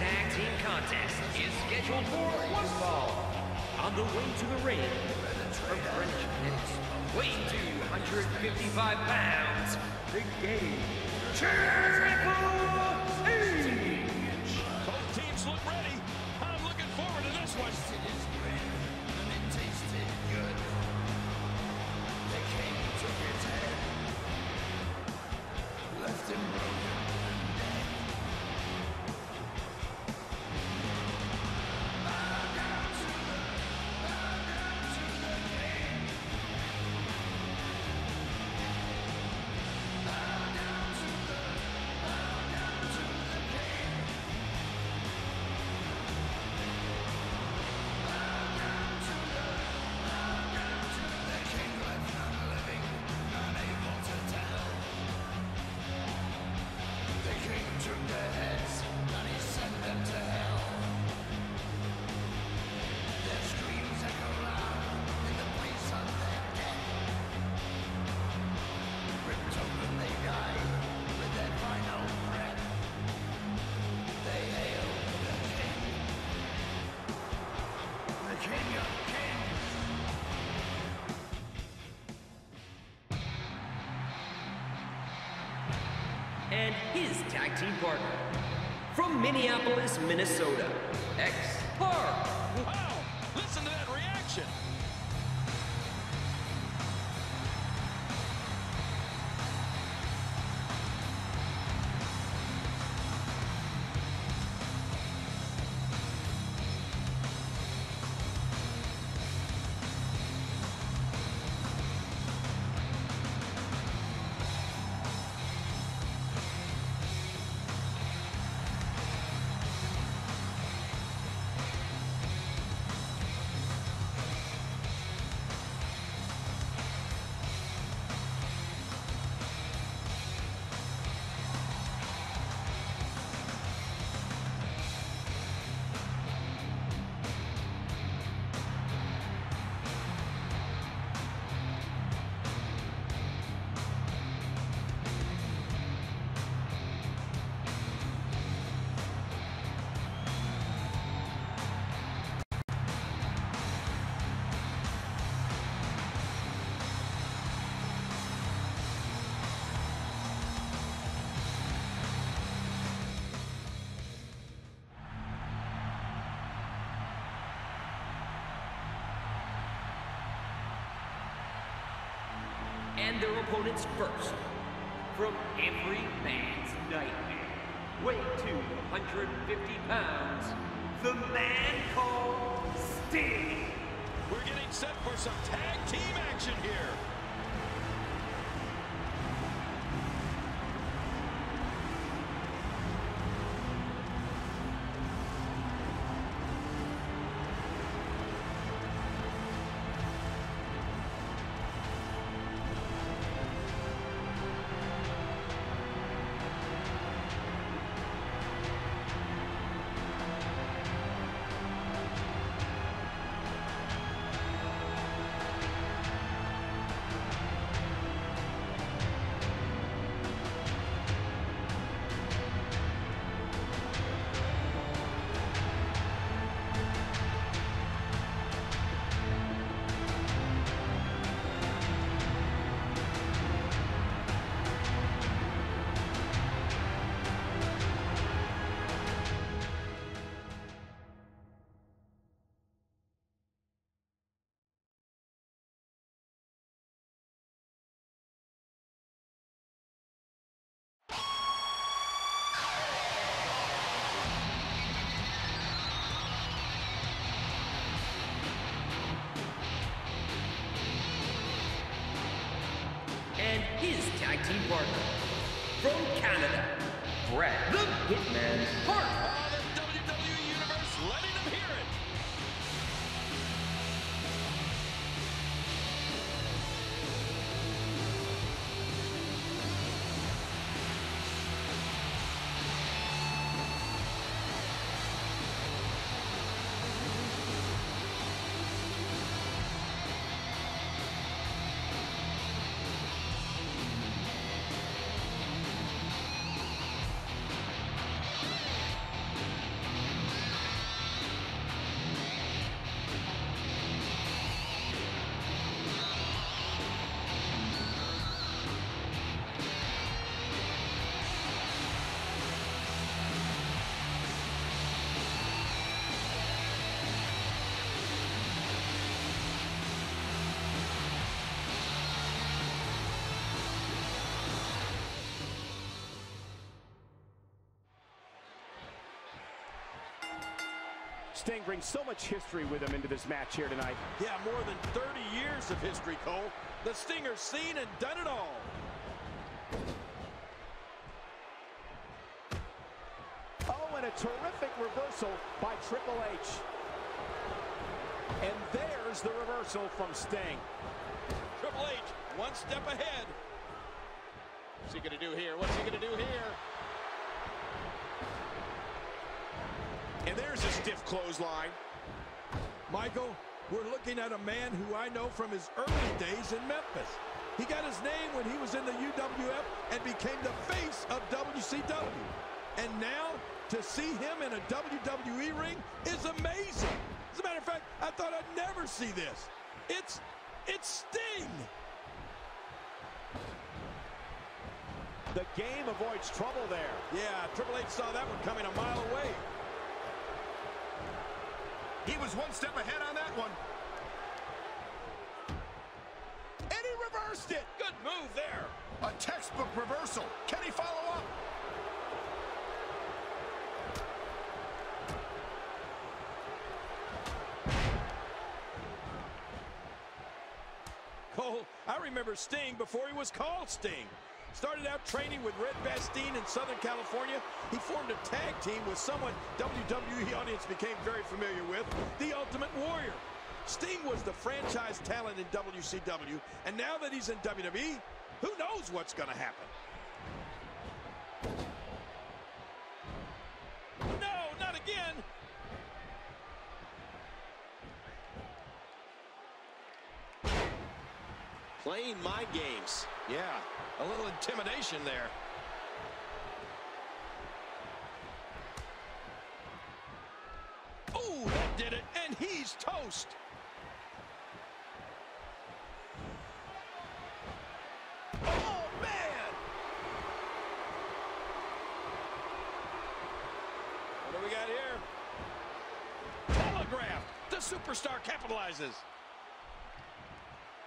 tag team contest is scheduled for one fall. On the way to the ring, from Connecticut, weighing 255 pounds, the game, Triple H! Both teams look ready. I'm looking forward to this one. Tag team partner. From Minneapolis, Minnesota, and their opponents first. From every man's nightmare, weighing 250 pounds, the man called Sting. We're getting set for some tag team action here. His tag team partner. From Canada, Bret the Hitman Hart. Sting brings so much history with him into this match here tonight. Yeah, more than 30 years of history, Cole. The Stinger's seen and done it all. Oh, and a terrific reversal by Triple H. And there's the reversal from Sting. Triple H, one step ahead. What's he going to do here? What's he going to do here? And there's a stiff clothesline. Michael, we're looking at a man who I know from his early days in Memphis. He got his name when he was in the UWF and became the face of WCW. And now, to see him in a WWE ring is amazing. As a matter of fact, I thought I'd never see this. It's, it's Sting. The game avoids trouble there. Yeah, Triple H saw that one coming a mile away. He was one step ahead on that one. And he reversed it. Good move there. A textbook reversal. Can he follow up? Cole, I remember Sting before he was called Sting. Started out training with Red Bastien in Southern California. He formed a tag team with someone WWE audience became very familiar with, The Ultimate Warrior. Sting was the franchise talent in WCW, and now that he's in WWE, who knows what's going to happen? No, not again. Playing mind games. Yeah, a little intimidation there. Oh, that did it, and he's toast. Oh, man! What do we got here? Telegraph! The superstar capitalizes.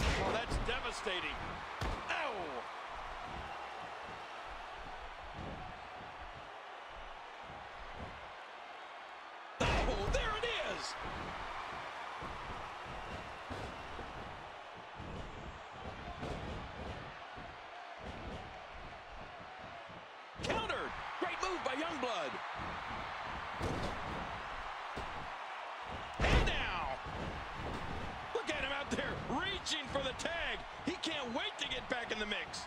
Oh, that's devastating. Ow! Oh, there it is! Countered! Great move by Youngblood. And now! Look at him out there reaching for the tag. He can't wait to get back in the mix.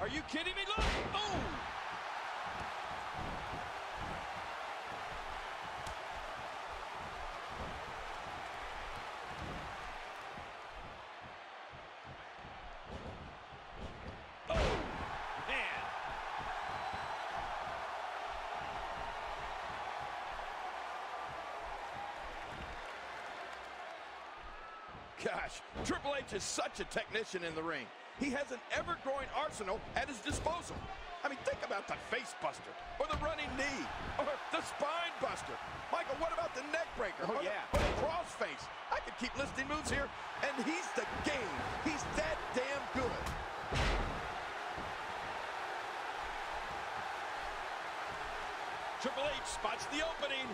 Are you kidding me? Look! Oh! Oh! Man! Gosh, Triple H is such a technician in the ring. He has an ever-growing arsenal at his disposal. I mean, think about the face buster, or the running knee, or the spine buster. Michael, what about the neck breaker? Oh, or yeah. The, or the crossface. I could keep listing moves here, and he's the game. He's that damn good. Triple H spots the opening.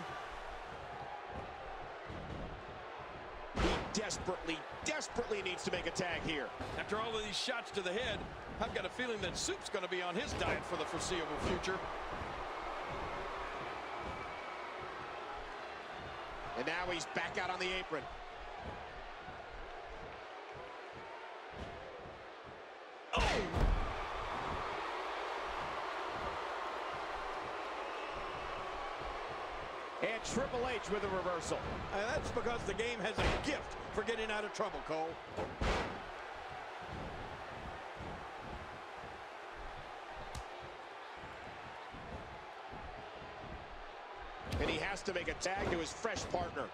Desperately, desperately needs to make a tag here. After all of these shots to the head, I've got a feeling that Soup's going to be on his diet for the foreseeable future. And now he's back out on the apron. Oh! Triple H with a reversal. And that's because the game has a gift for getting out of trouble, Cole. And he has to make a tag to his fresh partner.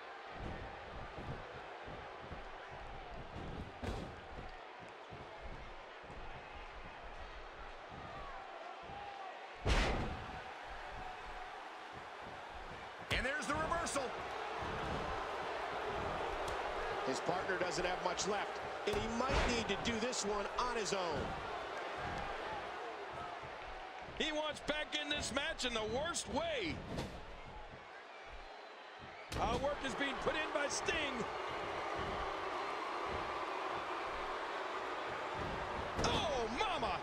And there's the reversal. His partner doesn't have much left, and he might need to do this one on his own. He wants back in this match in the worst way. Our work is being put in by Sting. Oh, mama!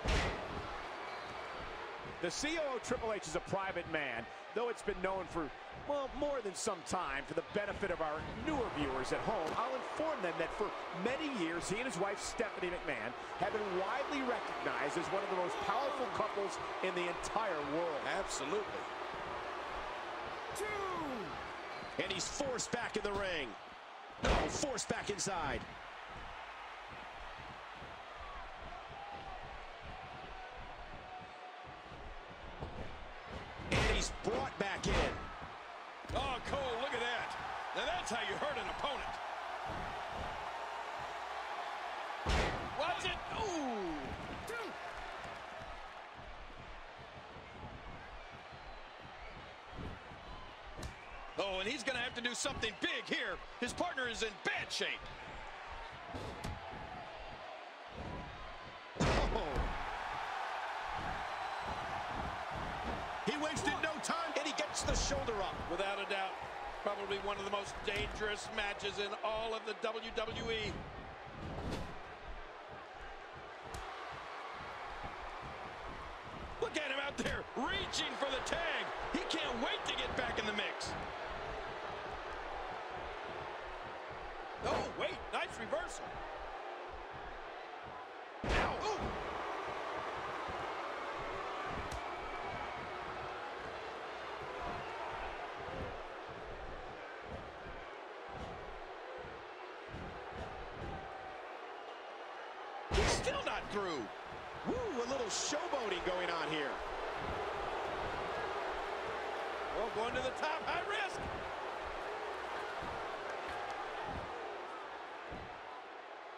The COO Triple H is a private man, though it's been known for, well, more than some time. For the benefit of our newer viewers at home, I'll inform them that for many years, he and his wife, Stephanie McMahon, have been widely recognized as one of the most powerful couples in the entire world. Absolutely. Two. And he's forced back in the ring. Oh, forced back inside. And he's brought back in. Oh, Cole, look at that. Now that's how you hurt an opponent. Watch it. Ooh. Oh, and he's going to have to do something big here. His partner is in bad shape. Oh. He wasted no time, and he gets the shoulder up. Without a doubt, probably one of the most dangerous matches in all of the E. WWE. Look at him out there reaching for the tag. He can't wait to get back in the mix. Oh, wait, He's still not through. Woo, a little showboating going on here. Well, going to the top, high risk.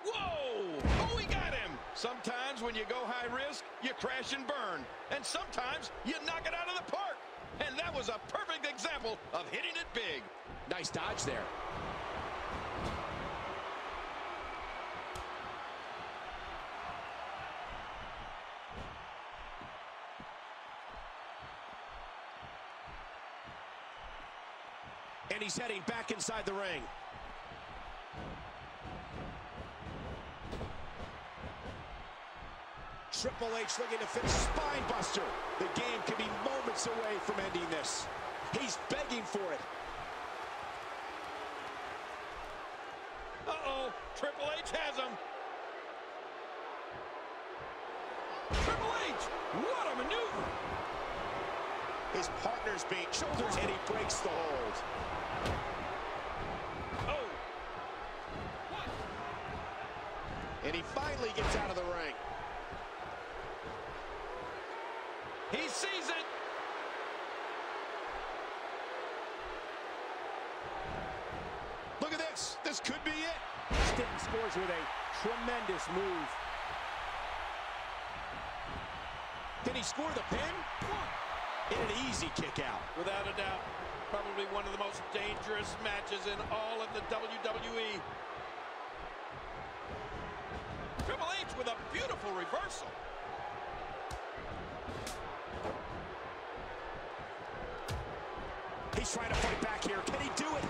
Whoa! Oh, he got him. Sometimes when you go high risk, you crash and burn. And sometimes you knock it out of the park. And that was a perfect example of hitting it big. Nice dodge there. And he's heading back inside the ring. Triple H looking to finish spine buster. The game could be moments away from ending this. He's begging for it. Uh-oh, Triple H has him. Triple H, what a maneuver. His partner's being shoulders and he breaks the hold. Oh, And he finally gets out of the ring. Sees it. Look at this. This could be it. Sting scores with a tremendous move. Did he score the pin? In an easy kick out. Without a doubt, probably one of the most dangerous matches in all of the WWE. Triple H with a beautiful reversal. He's trying to fight back here. Can he do it?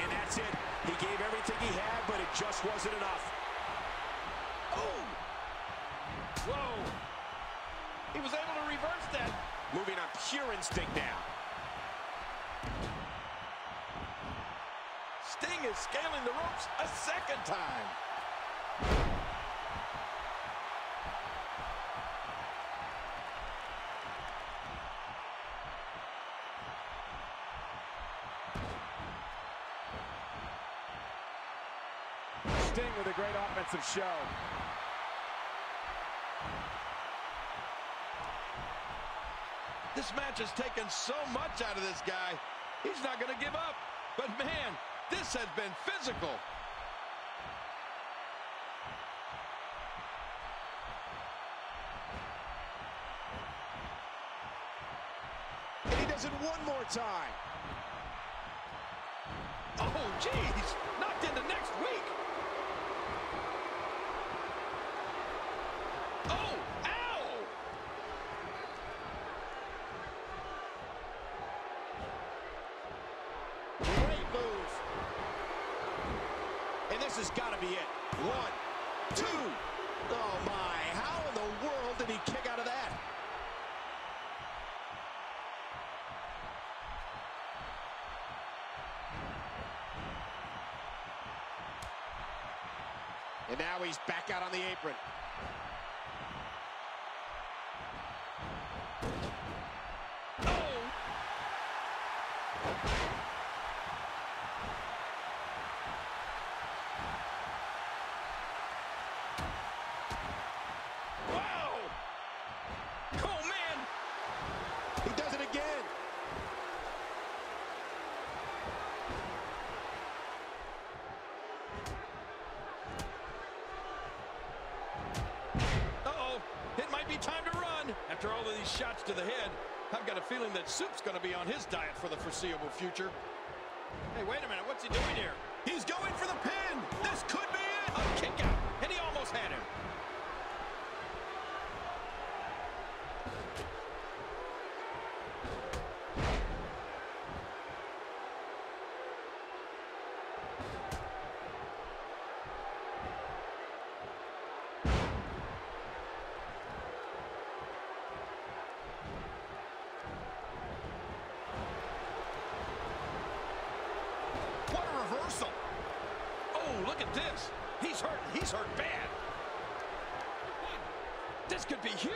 And that's it. He gave everything he had, but it just wasn't enough. Oh! Whoa! He was able to reverse that. Moving on pure instinct now. Sting is scaling the ropes a second time. Sting with a great offensive show. This match has taken so much out of this guy. He's not going to give up. But man, this has been physical. And he does it one more time. Oh, geez. Has got to be it. One, two. Oh, my. How in the world did he kick out of that? And now he's back out on the apron. After all of these shots to the head, I've got a feeling that Soup's going to be on his diet for the foreseeable future. Hey, wait a minute. What's he doing here? He's going for the pin. This could be it. A kick out, and he almost had him. Look at this. He's hurt. He's hurt bad. This could be huge.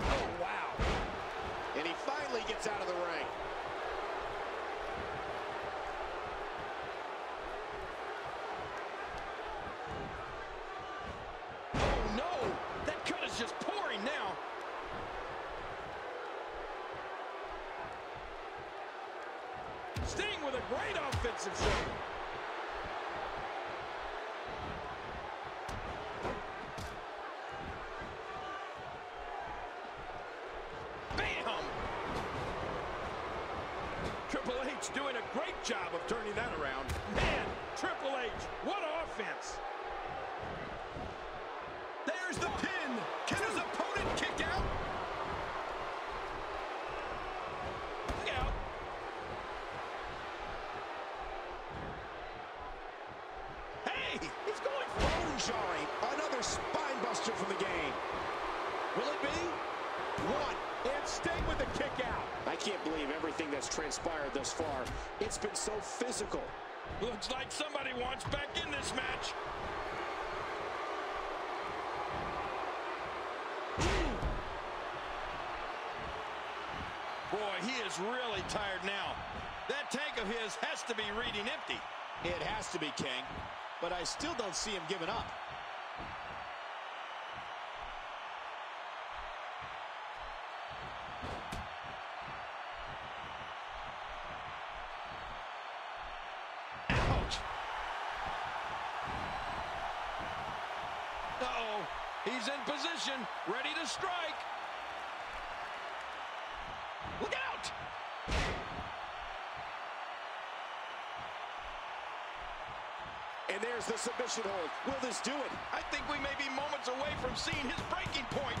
Oh, wow. And he finally gets out of the ring. Oh, no. That cut is just pouring now. Sting with a great offensive shot. doing a great job of turning that around. Man, Triple H, what offense. There's the pin. Can his opponent kick out? Look out. Hey, he's going bone jarring. Another spine buster from the game. Will it be? One. And stay with the kick out. I can't believe everything that's transpired thus far. It's been so physical. Looks like somebody wants back in this match. Boy, he is really tired now. That tank of his has to be reading empty. It has to be, King. But I still don't see him giving up. Uh-oh. He's in position, ready to strike. Look out! And there's the submission hold. Will this do it? I think we may be moments away from seeing his breaking point.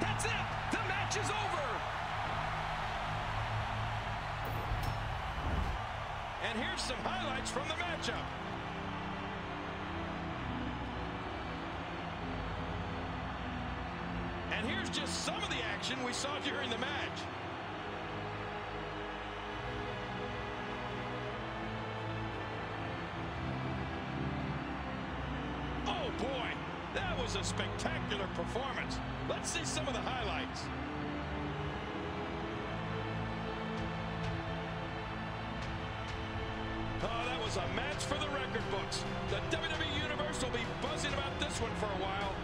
That's it! The match is over! And here's some highlights from the matchup. And here's just some of the action we saw during the match. Was a match for the record books. The WWE Universe will be buzzing about this one for a while.